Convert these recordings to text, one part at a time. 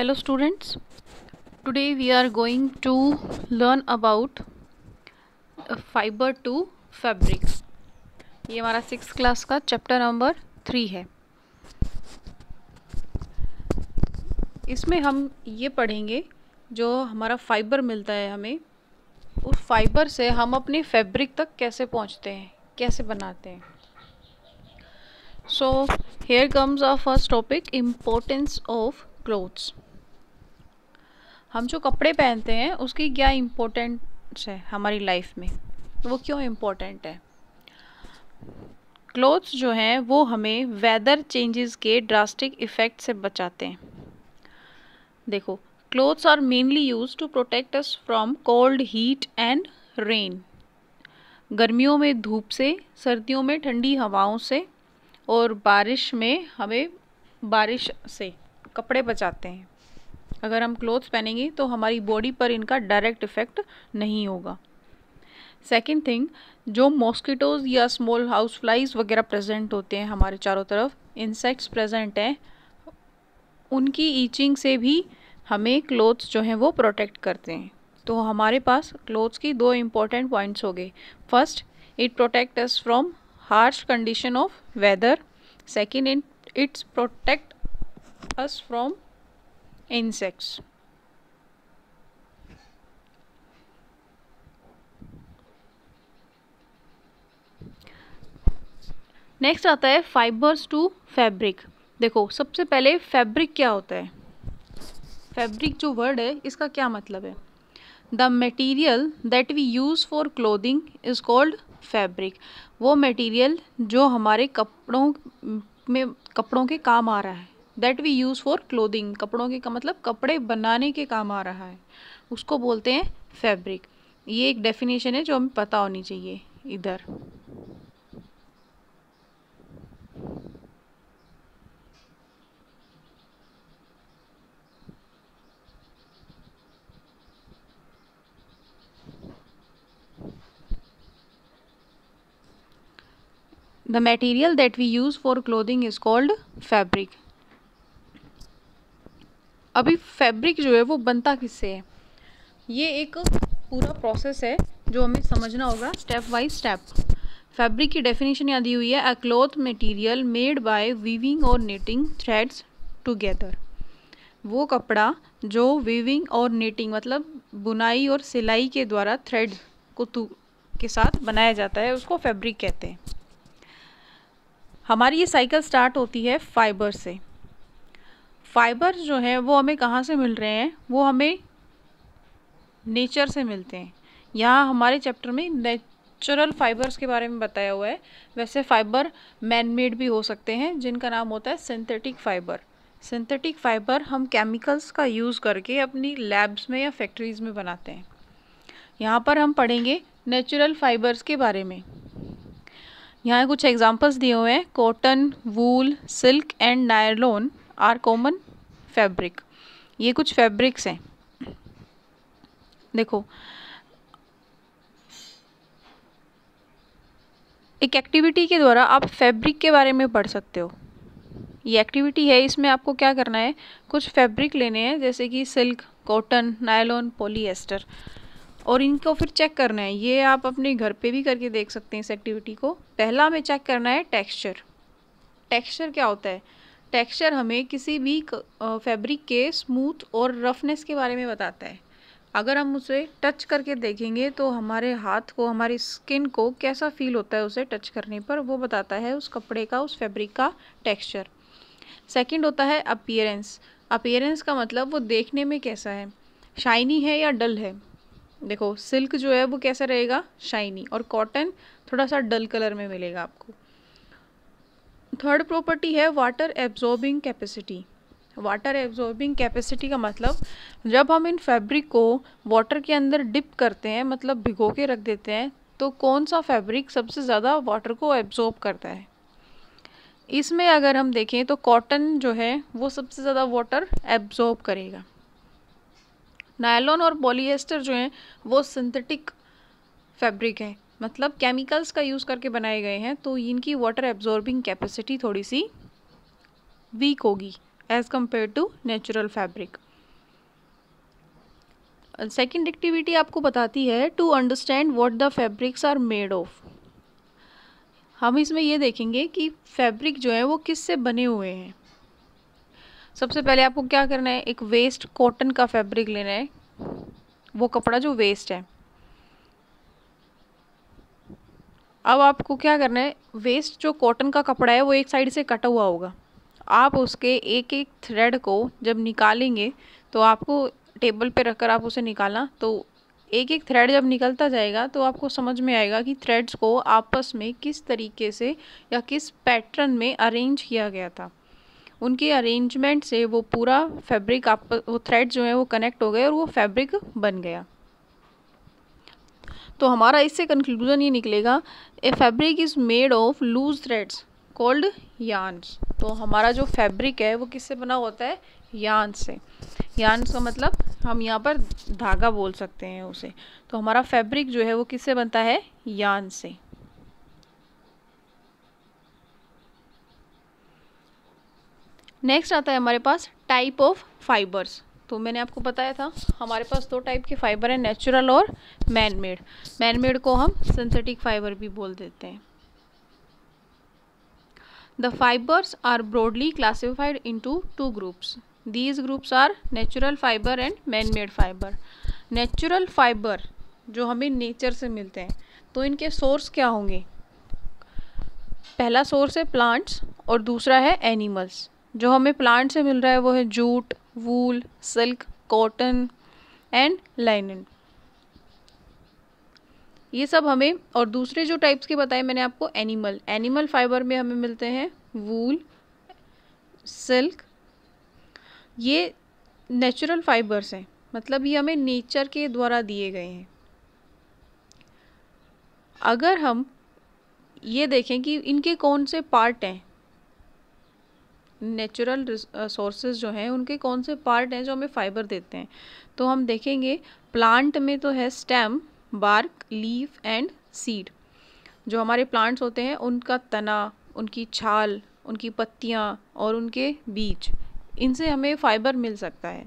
students. Today we are going to learn about uh, fiber to fabric ये हमारा six class का chapter number three है. इसमें हम ये पढ़ेंगे जो हमारा फाइबर मिलता है हमें उस फाइबर से हम अपने फैब्रिक तक कैसे पहुँचते हैं कैसे बनाते हैं. So here comes our first topic importance of clothes हम जो कपड़े पहनते हैं, उसकी क्या इम्पोर्टेंस है हमारी लाइफ में? वो क्यों इम्पोर्टेंट है? क्लोथ्स जो हैं, वो हमें वेदर चेंजेस के ड्रास्टिक इफ़ेक्ट से बचाते हैं। देखो clothes are mainly use to protect us from cold heat and rain गर्मियों में धूप से, सर्दियों में ठंडी हवाओं से और बारिश में हमें बारिश से कपड़े बचाते हैं। अगर हम क्लोथ्स पहनेंगे तो हमारी बॉडी पर इनका डायरेक्ट इफ़ेक्ट नहीं होगा। सेकेंड थिंग जो मॉस्किटोज़ या स्मॉल हाउस फ्लाइज वगैरह प्रेजेंट होते हैं हमारे चारों तरफ़ इंसेक्ट्स प्रेजेंट हैं, उनकी ईचिंग से भी हमें क्लोथ्स जो हैं वो प्रोटेक्ट करते हैं। तो हमारे पास क्लोथ्स की दो इंपॉर्टेंट पॉइंट्स हो गए। First it protect us from harsh condition of weather second it it's protect us from insects next आता है फाइबर्स टू फैब्रिक देखो, सबसे पहले फैब्रिक क्या होता है? फैब्रिक जो वर्ड है, इसका क्या मतलब है? The material that we use for clothing is called fabric वो मटेरियल जो हमारे कपड़ों, में, कपड़ों के काम आ रहा है। That we use for clothing कपड़ों के का मतलब कपड़े बनाने के काम आ रहा है। उसको बोलते हैं फैब्रिक ये एक डेफिनेशन है जो हमें पता होनी चाहिए इधर। The material that we use for clothing is called fabric. अभी फैब्रिक जो है वो बनता किससे है? ये एक पूरा प्रोसेस है, जो हमें समझना होगा स्टेप बाय स्टेप फैब्रिक की डेफिनेशन यहाँ दी हुई है a cloth material made by weaving और नेटिंग थ्रेड्स टुगेदर वो कपड़ा जो वीविंग और नेटिंग मतलब बुनाई और सिलाई के द्वारा थ्रेड को तू, के साथ बनाया जाता है, उसको फैब्रिक कहते हैं। हमारी ये साइकिल स्टार्ट होती है फाइबर से। फाइबर जो है, वो हमें कहाँ से मिल रहे हैं? वो हमें नेचर से मिलते हैं। यहाँ हमारे चैप्टर में नेचुरल फाइबर्स के बारे में बताया हुआ है। वैसे फाइबर मैन मेड भी हो सकते हैं, जिनका नाम होता है सिंथेटिक फाइबर सिंथेटिक फाइबर हम केमिकल्स का यूज़ करके अपनी लैब्स में या फैक्ट्रीज़ में बनाते हैं। यहाँ पर हम पढ़ेंगे नेचुरल फाइबर्स के बारे में। यहाँ कुछ एग्जांपल्स दिए हुए हैं cotton wool silk and nylon are common fabric. ये कुछ फैब्रिक्स हैं। देखो, एक एक्टिविटी के द्वारा आप फैब्रिक के बारे में पढ़ सकते हो। ये एक्टिविटी है, इसमें आपको क्या करना है, कुछ फैब्रिक लेने हैं, जैसे कि सिल्क, कॉटन, नायलॉन, पॉलीएस्टर, और इनको फिर चेक करना है। ये आप अपने घर पे भी करके देख सकते हैं इस एक्टिविटी को। पहला हमें चेक करना है टेक्सचर। टेक्सचर क्या होता है? टेक्सचर हमें किसी भी फैब्रिक के स्मूथ और रफनेस के बारे में बताता है। अगर हम उसे टच करके देखेंगे तो हमारे हाथ को, हमारी स्किन को कैसा फील होता है उसे टच करने पर, वो बताता है उस कपड़े का, उस फैब्रिक का टेक्सचर। सेकंड होता है अपीयरेंस। अपीयरेंस का मतलब वो देखने में कैसा है? शाइनी है या डल है? देखो, सिल्क जो है वो कैसा रहेगा? शाइनी। और कॉटन थोड़ा सा डल कलर में मिलेगा आपको। थर्ड प्रॉपर्टी है water absorbing capacity water absorbing capacity का मतलब जब हम इन फैब्रिक को वाटर के अंदर डिप करते हैं मतलब भिगो के रख देते हैं तो कौन सा फैब्रिक सबसे ज़्यादा वाटर को एब्जॉर्ब करता है? इसमें अगर हम देखें तो कॉटन जो है, वो सबसे ज़्यादा वाटर एब्जॉर्ब करेगा। नायलॉन और पॉलीएस्टर जो हैं, वो सिंथेटिक फैब्रिक है। मतलब केमिकल्स का यूज़ करके बनाए गए हैं तो इनकी वाटर एब्जॉर्बिंग कैपेसिटी थोड़ी सी वीक होगी as compare to natural fabric second activity आपको बताती है to understand what the fabrics are made of हम इसमें ये देखेंगे कि फैब्रिक जो है वो किस से बने हुए हैं। सबसे पहले आपको क्या करना है, एक वेस्ट कॉटन का फैब्रिक लेना है। वो कपड़ा जो वेस्ट है अब आपको क्या करना है? वेस्ट जो कॉटन का कपड़ा है, वो एक साइड से कटा हुआ होगा। आप उसके एक एक थ्रेड को जब निकालेंगे तो आपको टेबल पे रखकर आप उसे निकालना। तो एक एक थ्रेड जब निकलता जाएगा तो आपको समझ में आएगा कि थ्रेड्स को आपस में किस तरीके से या किस पैटर्न में अरेंज किया गया था। उनके अरेंजमेंट से वो पूरा फैब्रिक आप, वो थ्रेड जो है वो कनेक्ट हो गए और वो फैब्रिक बन गया। तो हमारा इससे कंक्लूजन ये निकलेगा a fabric is made of loose threads called yarns तो हमारा जो फैब्रिक है, वो किससे बना होता है? यान से. यान का मतलब हम यहाँ पर धागा बोल सकते हैं उसे. तो हमारा फैब्रिक जो है, वो किससे बनता है? यान से. नेक्स्ट आता है हमारे पास टाइप ऑफ़ फाइबर्स तो मैंने आपको बताया था, हमारे पास दो टाइप के फाइबर हैं नेचुरल और मैन मेड मैन मेड को हम सिंथेटिक फाइबर भी बोल देते हैं. The fibres are broadly classified into two groups these groups are natural fibre and man made fibre natural fibre जो हमें नेचर से मिलते हैं तो इनके सोर्स क्या होंगे? पहला सोर्स है प्लांट्स और दूसरा है एनिमल्स जो हमें प्लांट से मिल रहा है वो है jute wool, silk, cotton and linen ये सब हमें, और दूसरे जो टाइप्स के बताए मैंने आपको एनिमल एनिमल फाइबर में हमें मिलते हैं वूल, सिल्क। ये नेचुरल फाइबर्स हैं मतलब ये हमें नेचर के द्वारा दिए गए हैं। अगर हम ये देखें कि इनके कौन से पार्ट हैं नेचुरल सोर्सेज जो हैं, उनके कौन से पार्ट हैं जो हमें फाइबर देते हैं? तो हम देखेंगे प्लांट में तो है stem bark leaf and seed जो हमारे प्लांट्स होते हैं, उनका तना, उनकी छाल, उनकी पत्तियाँ और उनके बीज, इनसे हमें फाइबर मिल सकता है।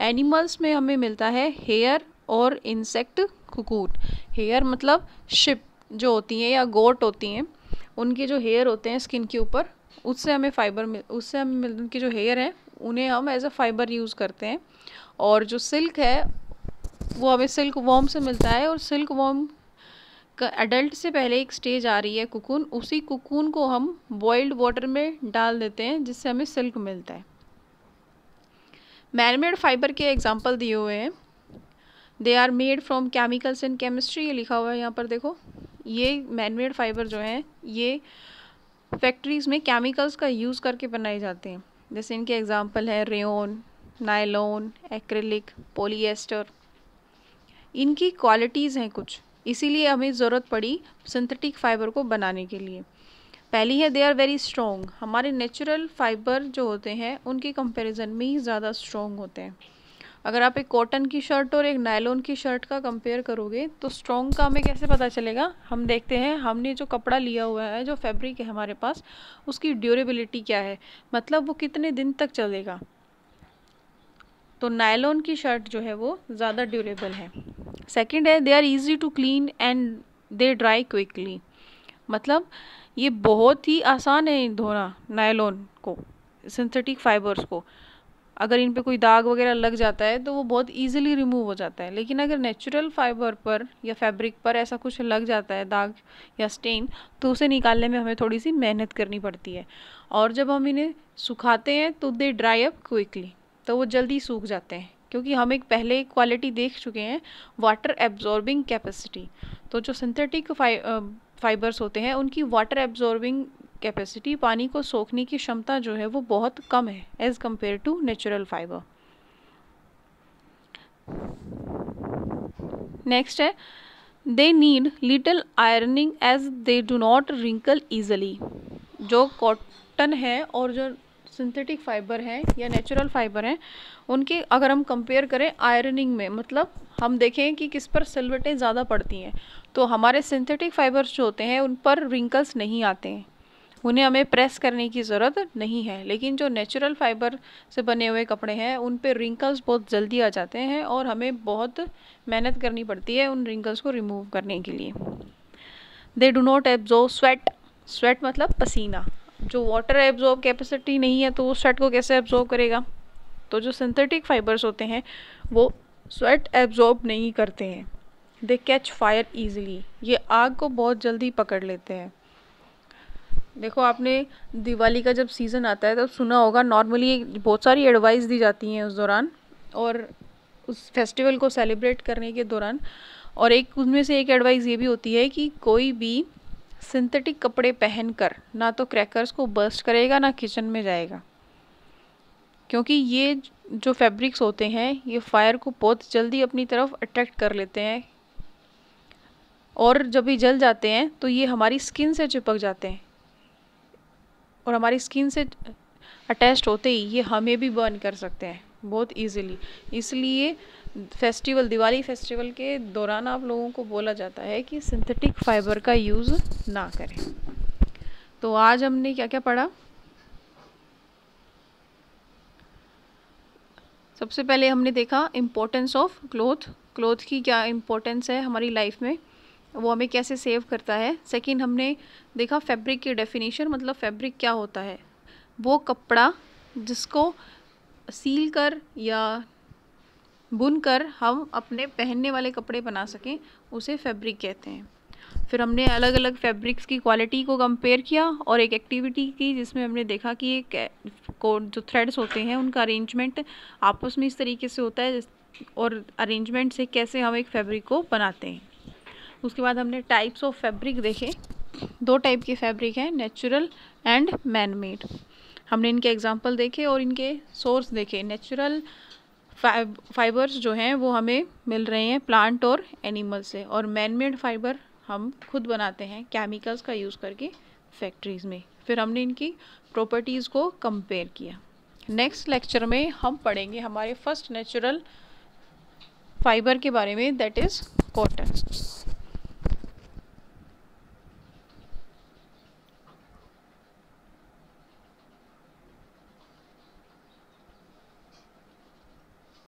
एनिमल्स में हमें मिलता है हेयर और इंसेक्ट कुकून हेयर मतलब शिप जो होती हैं या गोट होती हैं, उनके जो हेयर होते हैं स्किन के ऊपर उससे हमें फ़ाइबर मिल, उससे हमें मिल, उनके जो हेयर हैं, उन्हें हम एज अ फाइबर यूज़ करते हैं। और जो सिल्क है, वो हमें सिल्क वॉम से मिलता है और सिल्क वॉम का एडल्ट से पहले एक स्टेज आ रही है कुकून उसी कुकून को हम बॉइल्ड वाटर में डाल देते हैं, जिससे हमें सिल्क मिलता है। मैनमेड फाइबर के एग्ज़ाम्पल दिए हुए हैं। They are made from chemicals and chemistry ये लिखा हुआ है यहाँ पर देखो। ये मैनमेड फाइबर जो हैं, ये फैक्ट्रीज़ में केमिकल्स का यूज़ करके बनाए जाते हैं। जैसे इनके एग्जांपल है रेन नायलोन एक्रेलिक पोलिएस्टर इनकी क्वालिटीज़ हैं कुछ, इसीलिए हमें ज़रूरत पड़ी सिंथेटिक फाइबर को बनाने के लिए। पहली है दे आर वेरी स्ट्रॉन्ग हमारे नेचुरल फाइबर जो होते हैं, उनके कंपैरिजन में ही ज़्यादा स्ट्रॉन्ग होते हैं। अगर आप एक कॉटन की शर्ट और एक नायलॉन की शर्ट का कंपेयर करोगे तो स्ट्रॉन्ग का हमें कैसे पता चलेगा? हम देखते हैं, हमने जो कपड़ा लिया हुआ है, जो फैब्रिक है हमारे पास, उसकी ड्यूरेबिलिटी क्या है? मतलब वो कितने दिन तक चलेगा? तो नायलॉन की शर्ट जो है वो ज़्यादा ड्यूरेबल है। सेकेंड है they are easy to clean and they dry quickly मतलब ये बहुत ही आसान है धोना नायलॉन को सिंथेटिक फाइबर्स को। अगर इन पे कोई दाग वगैरह लग जाता है तो वो बहुत इजीली रिमूव हो जाता है। लेकिन अगर नेचुरल फाइबर पर या फैब्रिक पर ऐसा कुछ लग जाता है, दाग या स्टेन तो उसे निकालने में हमें थोड़ी सी मेहनत करनी पड़ती है। और जब हम इन्हें सुखाते हैं तो दे ड्राई अप क्विकली तो वो जल्दी सूख जाते हैं। क्योंकि हम एक पहले क्वालिटी देख चुके हैं वाटर एब्जॉर्बिंग कैपेसिटी तो जो सिंथेटिक फाइबर्स होते हैं, उनकी वाटर एब्जॉर्बिंग कैपेसिटी पानी को सोखने की क्षमता जो है वो बहुत कम है as compare to natural fibre next है they need little ironing as they do not wrinkle easily जो कॉटन है और जो सिंथेटिक फाइबर हैं या नेचुरल फाइबर हैं, उनके अगर हम कंपेयर करें आयरनिंग में मतलब हम देखें कि किस पर सिलवटें ज़्यादा पड़ती हैं तो हमारे सिंथेटिक फाइबर्स जो होते हैं, उन पर रिंकल्स नहीं आते हैं। उन्हें हमें प्रेस करने की ज़रूरत नहीं है। लेकिन जो नेचुरल फाइबर से बने हुए कपड़े हैं, उन पर रिंकल्स बहुत जल्दी आ जाते हैं और हमें बहुत मेहनत करनी पड़ती है उन रिंकल्स को रिमूव करने के लिए। They do not absorb sweat sweat मतलब पसीना। जो वाटर एब्जॉर्ब कैपेसिटी नहीं है तो वो स्वेट को कैसे एब्जॉर्ब करेगा? तो जो सिंथेटिक फाइबर्स होते हैं, वो स्वेट एब्जॉर्ब नहीं करते हैं। दे कैच फायर ईजिली ये आग को बहुत जल्दी पकड़ लेते हैं। देखो, आपने दिवाली का जब सीज़न आता है, तब सुना होगा नॉर्मली बहुत सारी एडवाइस दी जाती हैं उस दौरान और उस फेस्टिवल को सेलिब्रेट करने के दौरान। और एक, उनमें से एक एडवाइस ये भी होती है कि कोई भी सिंथेटिक कपड़े पहनकर, ना तो क्रैकर्स को बर्स्ट करेगा, ना किचन में जाएगा। क्योंकि ये जो फैब्रिक्स होते हैं, ये फायर को बहुत जल्दी अपनी तरफ़ अट्रैक्ट कर लेते हैं। और जब ये जल जाते हैं तो ये हमारी स्किन से चिपक जाते हैं। और हमारी स्किन से अटैच होते ही ये हमें भी बर्न कर सकते हैं बहुत इजीली इसलिए फेस्टिवल दिवाली फेस्टिवल के दौरान आप लोगों को बोला जाता है कि सिंथेटिक फाइबर का यूज़ ना करें। तो आज हमने क्या क्या पढ़ा? सबसे पहले हमने देखा इम्पोर्टेंस ऑफ़ क्लोथ क्लोथ की क्या इम्पोर्टेंस है हमारी लाइफ में? वो हमें कैसे सेव करता है? सेकंड हमने देखा फैब्रिक की डेफिनेशन मतलब फैब्रिक क्या होता है? वो कपड़ा जिसको सील कर या बुन कर हम अपने पहनने वाले कपड़े बना सकें, उसे फैब्रिक कहते हैं। फिर हमने अलग अलग फैब्रिक्स की क्वालिटी को कंपेयर किया और एक एक्टिविटी की जिसमें हमने देखा कि एक, को जो थ्रेड्स होते हैं, उनका अरेंजमेंट आपस में इस तरीके से होता है और अरेंजमेंट से कैसे हम एक फैब्रिक को बनाते हैं। उसके बाद हमने टाइप्स ऑफ़ फैब्रिक देखे। दो टाइप के फैब्रिक हैं नेचुरल एंड मैन मेड हमने इनके एग्जांपल देखे और इनके सोर्स देखे। नेचुरल फाइबर्स जो हैं, वो हमें मिल रहे हैं प्लांट और एनिमल से। और मैन मेड फाइबर हम खुद बनाते हैं केमिकल्स का यूज़ करके फैक्ट्रीज़ में। फिर हमने इनकी प्रॉपर्टीज़ को कंपेयर किया। नेक्स्ट लेक्चर में हम पढ़ेंगे हमारे फ़र्स्ट नेचुरल फाइबर के बारे में दैट इज़ कॉटन